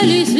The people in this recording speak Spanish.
salut